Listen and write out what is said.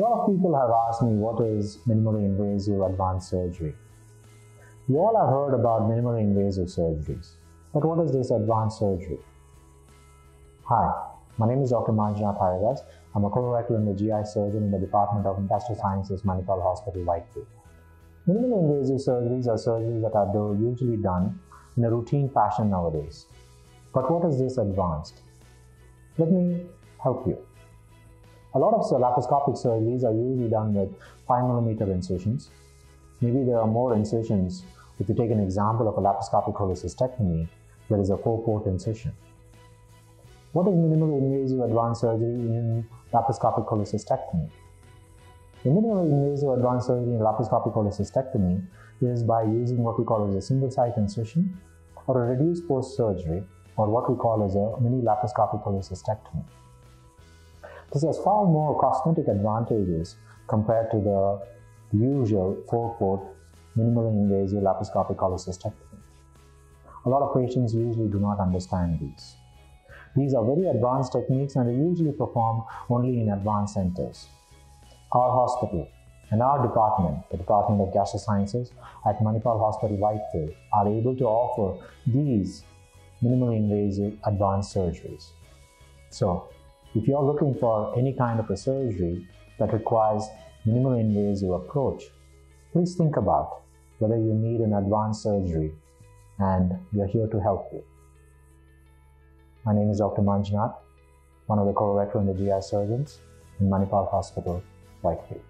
lot of people have asked me what is minimally invasive advanced surgery. You all have heard about minimally invasive surgeries, but what is this advanced surgery? Hi, my name is Dr. Manjunath Haridas. I'm a colorectal and the GI surgeon in the Department of Intestinal Sciences, Manipal Hospital, Whitefield. Minimally invasive surgeries are surgeries that are usually done in a routine fashion nowadays. But what is this advanced? Let me help you. A lot of laparoscopic surgeries are usually done with 5 millimeter incisions. Maybe there are more incisions. If you take an example of a laparoscopic cholecystectomy, there is a 4-port incision. What is minimally invasive advanced surgery in laparoscopic cholecystectomy? The minimally invasive advanced surgery in laparoscopic cholecystectomy is by using what we call as a single site incision or a reduced port surgery or what we call as a mini laparoscopic cholecystectomy. This has far more cosmetic advantages compared to the usual four-port minimally invasive laparoscopic cholecystectomy. A lot of patients usually do not understand these. These are very advanced techniques and are usually performed only in advanced centers. Our hospital and our department, the Department of Gastrosciences at Manipal Hospital Whitefield, are able to offer these minimally invasive advanced surgeries. So, if you're looking for any kind of a surgery that requires minimally invasive approach, please think about whether you need an advanced surgery and we are here to help you. My name is Dr. Manjunath, one of the colorectal and the GI surgeons in Manipal Hospital, Whitefield.